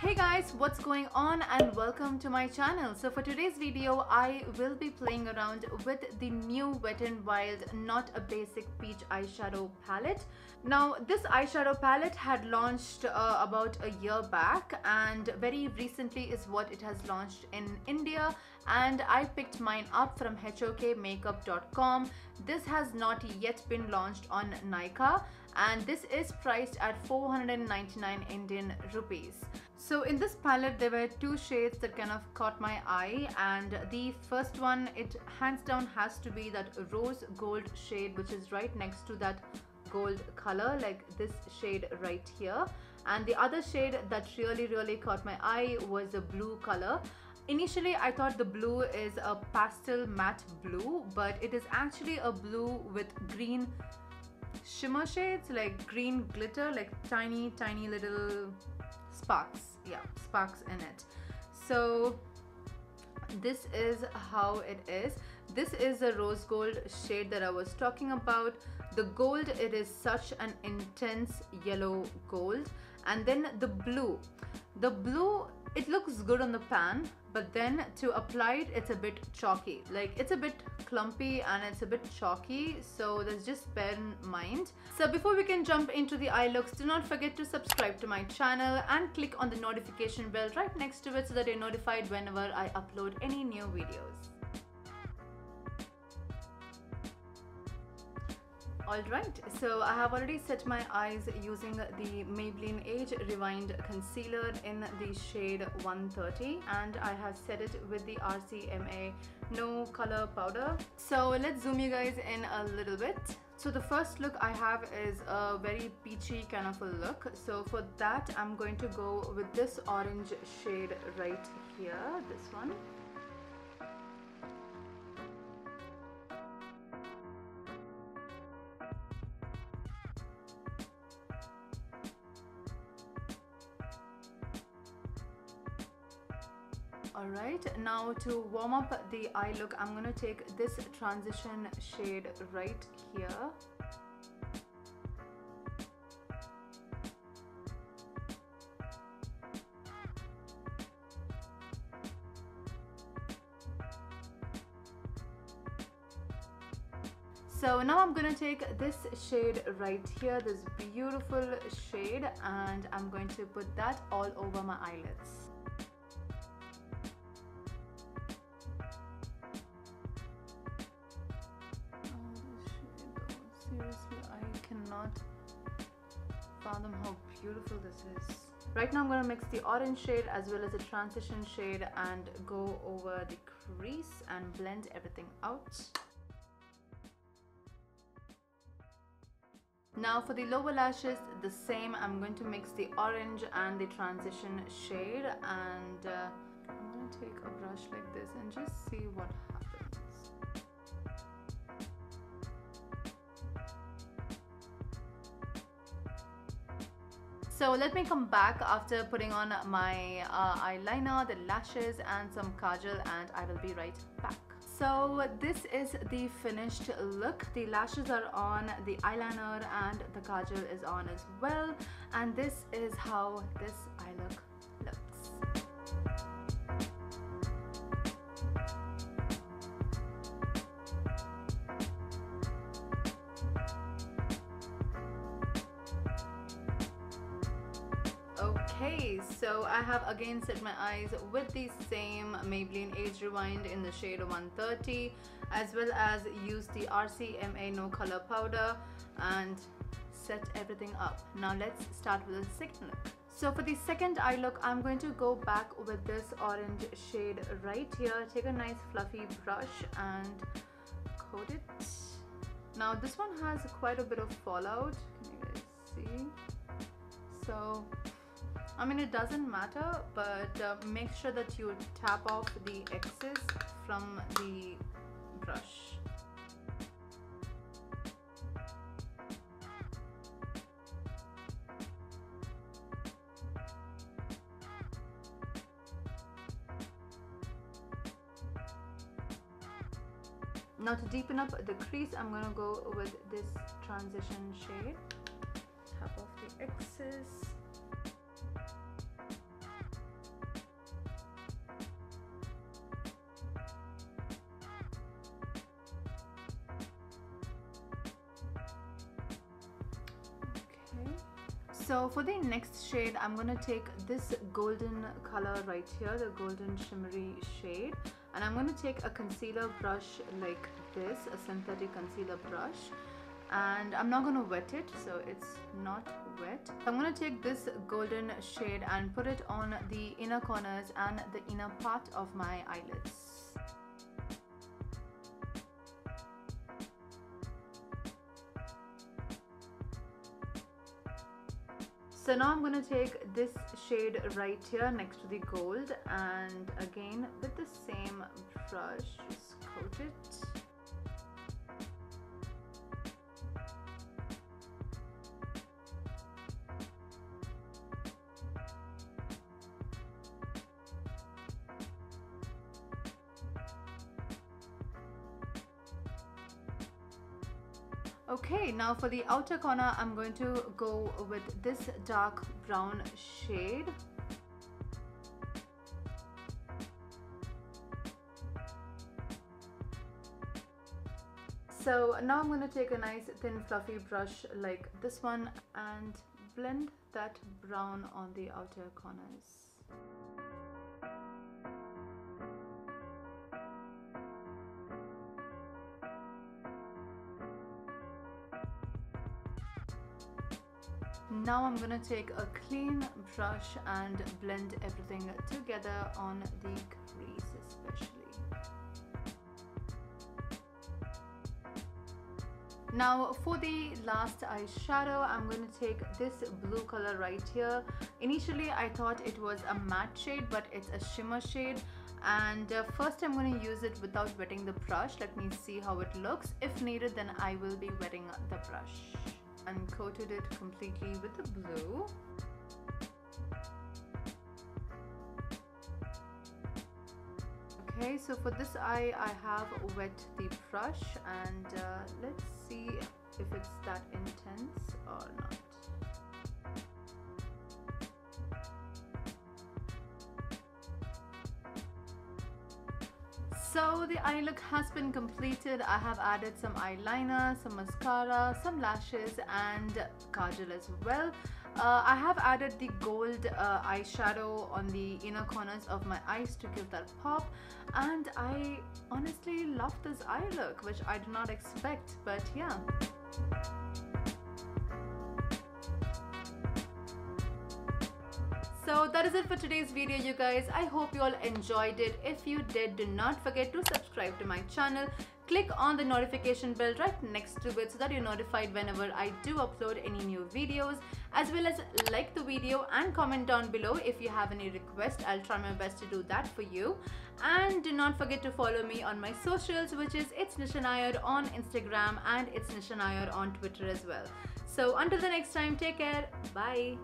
Hey guys, what's going on and welcome to my channel. So for today's video, I will be playing around with the new Wet n Wild Not a Basic Peach eyeshadow palette. Now this eyeshadow palette had launched uh, about a year back and very recently is what it has launched in India and I picked mine up from hokmakeup.com. This has not yet been launched on Nykaa and this is priced at 499 Indian rupees. So in this palette there were two shades that kind of caught my eye and the first one it hands down has to be that rose gold shade which is right next to that gold color like this shade right here and the other shade that really really caught my eye was a blue color Initially, I thought the blue is a pastel matte blue, but it is actually a blue with green shimmer shades like green glitter like tiny tiny little sparks. Yeah sparks in it. So this is how it is. This is a rose gold shade that I was talking about. The gold it is such an intense yellow gold. And then the blue. The blue it looks good on the pan but then to apply it it's a bit chalky. Like it's a bit clumpy and it's a bit chalky so that's just bear in mind. So before we can jump into the eye looks do not forget to subscribe to my channel and click on the notification bell right next to it so that you're notified whenever I upload any new videos Alright, so I have already set my eyes using the Maybelline Age Rewind Concealer in the shade 130 and I have set it with the RCMA No Color Powder. So let's zoom you guys in a little bit. So the first look I have is a very peachy kind of a look. So for that I'm going to go with this orange shade right here, this one. Alright, now to warm up the eye look, I'm going to take this transition shade right here. So now I'm going to take this shade right here, this beautiful shade and I'm going to put that all over my eyelids. Cannot fathom how beautiful this is right now I'm gonna mix the orange shade as well as the transition shade and go over the crease and blend everything out Now for the lower lashes, the same. I'm going to mix the orange and the transition shade and uh, I'm going to take a brush like this and just see what So let me come back after putting on my uh, eyeliner, the lashes and some kajal and I will be right back. So this is the finished look. The lashes are on, the eyeliner and the kajal is on as well. And this is how this eye look Okay, so I have again set my eyes with the same Maybelline Age Rewind in the shade 130 as well as use the RCMA No Color Powder and set everything up. Now let's start with the second look. So for the second eye look, I'm going to go back with this orange shade right here. Take a nice fluffy brush and coat it. Now this one has quite a bit of fallout. Can you guys see? So I mean it doesn't matter but uh, make sure that you tap off the excess from the brush Now to deepen up the crease, I'm gonna go with this transition shade. Tap off the excess. So for the next shade I'm gonna take this golden color right here the golden shimmery shade. And I'm gonna take a concealer brush like this a synthetic concealer brush. And I'm not gonna wet it so it's not wet. I'm gonna take this golden shade and put it on the inner corners and the inner part of my eyelids So now I'm going to take this shade right here next to the gold and again with the same brush just coat it okay now for the outer corner I'm going to go with this dark brown shade. So now I'm going to take a nice thin fluffy brush like this one and blend that brown on the outer corners now I'm gonna take a clean brush and blend everything together on the crease especially Now for the last eyeshadow, I'm going to take this blue color right here. Initially, I thought it was a matte shade, but it's a shimmer shade. And uh, first I'm going to use it without wetting the brush. Let me see how it looks. If needed, then I will be wetting the brush and coated it completely with the blue. Okay, so for this eye, I have wet the brush and uh, let's see if it's that intense or not. So the eye look has been completed. I have added some eyeliner, some mascara, some lashes and kajal as well. Uh, I have added the gold uh, eyeshadow on the inner corners of my eyes to give that pop and I honestly love this eye look which I did not expect but yeah. So that is it for today's video you guys. I hope you all enjoyed it. If you did, do not forget to subscribe to my channel. Click on the notification bell right next to it so that you're notified whenever I do upload any new videos as well as like the video and comment down below if you have any request. I'll try my best to do that for you. And do not forget to follow me on my socials which is It's Nisha Nair on Instagram and It's Nisha Nair on Twitter as well. So until the next time, take care. Bye.